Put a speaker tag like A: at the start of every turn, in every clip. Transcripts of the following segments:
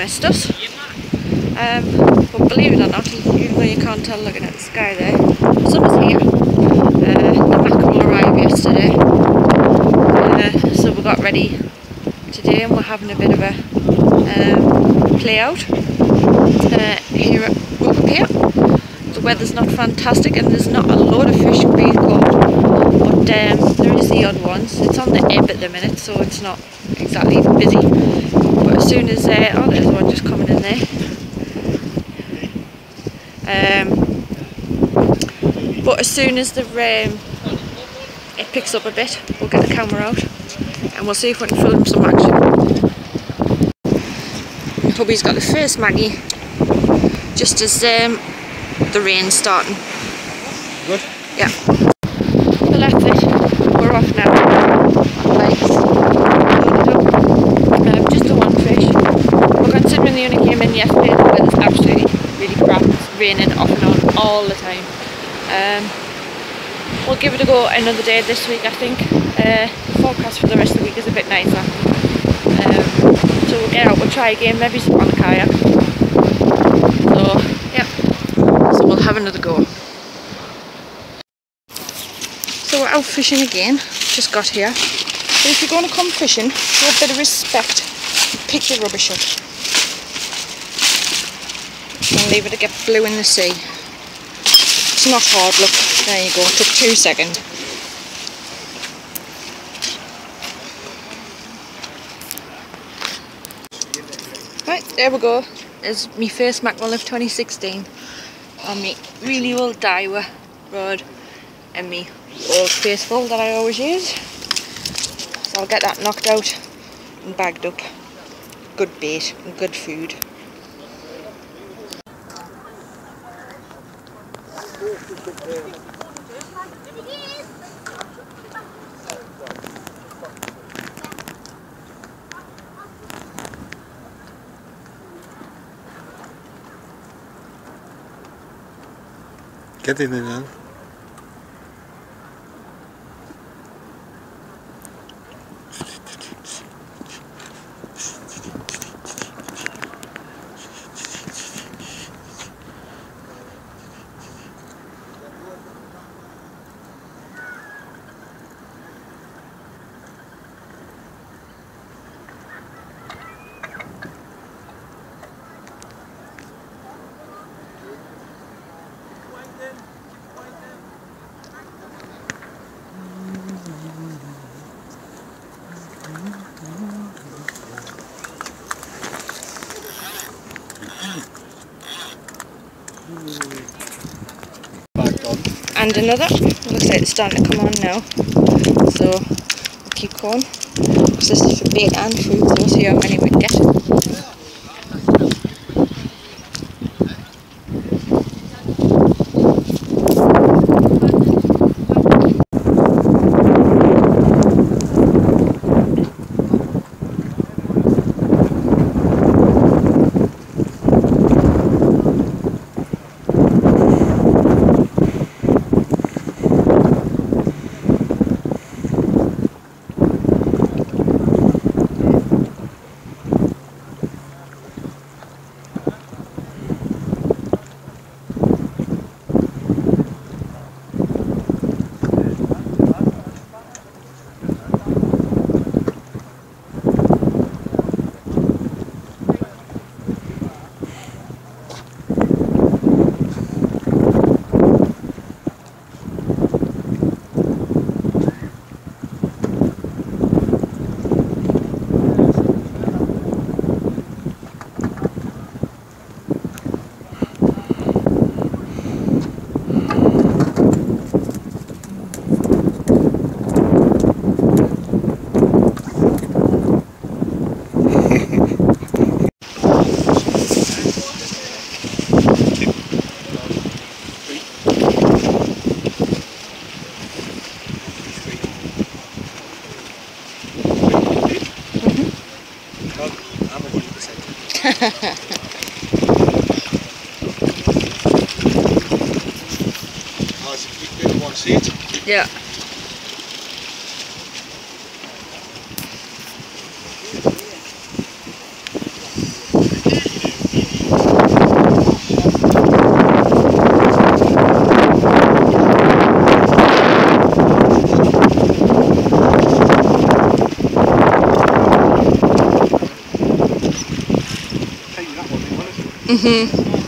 A: missed us. Um, but believe it or not, even though you can't tell looking at the sky there, summer's here. Uh, the mackerel arrived yesterday, uh, so we got ready today and we're having a bit of a um, play out uh, here at Pier. The weather's not fantastic and there's not a lot of fish being caught, but um, there is the odd ones. It's on the ebb at the minute, so it's not exactly busy. As soon as, uh, oh there's one just coming in there. Um, but as soon as the um, it picks up a bit, we'll get the camera out and we'll see if we can film some action. Hubby's got the first Maggie just as um, the rain's starting.
B: Good?
A: Yeah. That's it. We're off now. On bikes. Loaded up. Um, just the one fish. We're considering they only came in yesterday, the weather's absolutely really crap. It's raining off and on all the time. Um, we'll give it a go another day this week I think. Uh, the forecast for the rest of the week is a bit nicer. Um, so we'll get out, we'll try again, maybe on a kayak. So yeah, so we'll have another go. So we're out fishing again, just got here. So if you're going to come fishing, show a bit of respect, pick your rubbish up. And leave it to get blue in the sea. It's not hard, look, there you go, it took two seconds. Right, there we go. There's my first mackerel of 2016 on me really old Daiwa rod and me old faithful that I always use. So I'll get that knocked out and bagged up. Good bait and good food.
B: Get in then.
A: And another. Looks like it's starting to come on now. So we'll keep going. This is for bait and food, so we'll see how many we get.
B: Oh, it's a big one seat.
A: Yeah. Mm-hmm.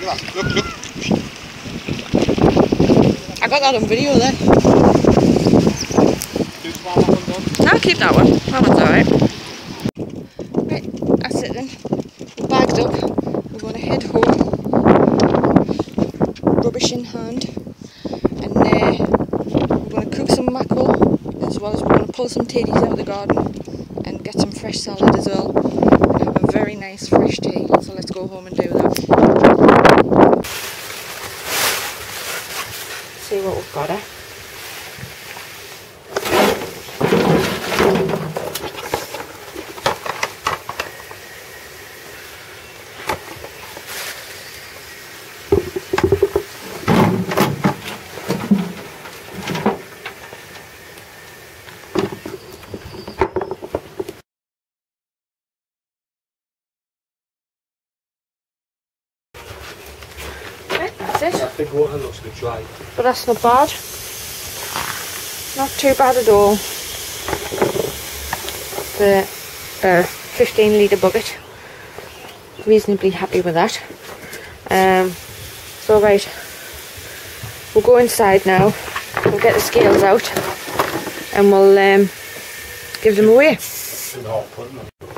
B: Look, look, look.
A: I got that on video there.
B: Do the one up and done.
A: No, keep that one. That one's alright. Right, that's it then. We're bagged up. We're going to head home. Rubbish in hand. And uh, we're going to cook some mackerel as well as we're going to pull some teddies out of the garden and get some fresh salad as well. Have a very nice fresh tea. So let's go home and do that. See what we've got, eh? Right, that's it.
B: That big water dry.
A: but that's not bad. Not too bad at all. The uh, 15 litre bucket. Reasonably happy with that. Um, so right, we'll go inside now. We'll get the scales out and we'll um, give them away.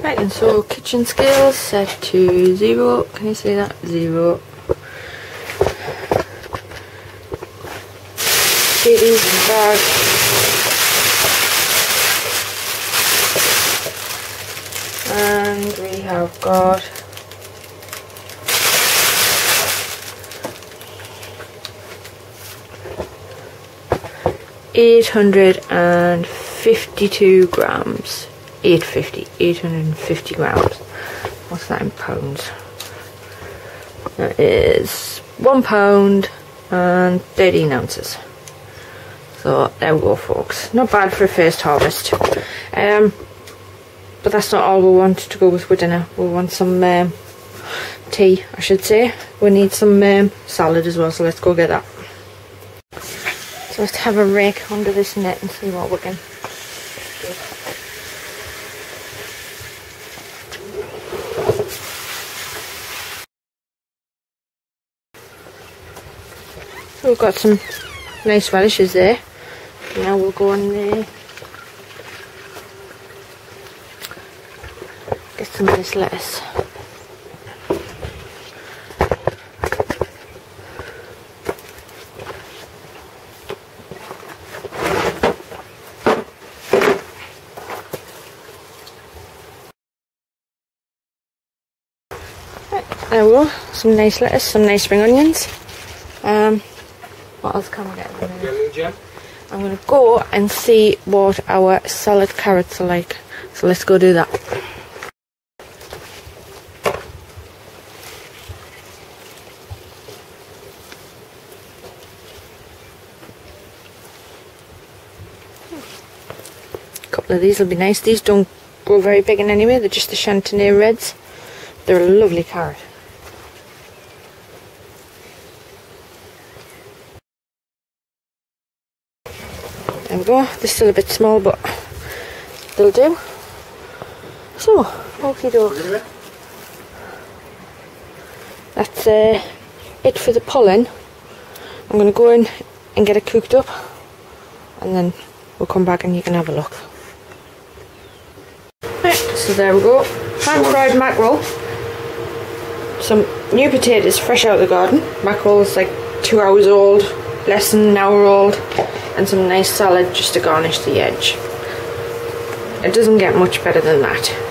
A: Right, and so kitchen scales set to zero. Can you see that? Zero. And bag. And we have got eight hundred and fifty-two grams. 850, 850 grams. What's that in pounds? That is one pound and 13 ounces. So there we go, folks. Not bad for a first harvest. Um, but that's not all we want to go with for dinner. We want some um, tea, I should say. We need some um, salad as well, so let's go get that. So let's have a rake under this net and see what we can we've got some nice relishes there. Now we'll go on there. Get some of this lettuce. There we go. Some nice lettuce, some nice spring onions. Um, what else can we get. I'm going to go and see what our salad carrots are like. So let's go do that. A couple of these will be nice. These don't grow very big in anyway. They're just the Chantenay Reds. They're a lovely carrot. There we go. They're still a bit small, but they'll do. So, okie doke. That's uh, it for the pollen. I'm going to go in and get it cooked up, and then we'll come back and you can have a look. So there we go. Pan fried mackerel. Some new potatoes fresh out of the garden. Mackerel is like two hours old, less than an hour old, and some nice salad just to garnish the edge. It doesn't get much better than that.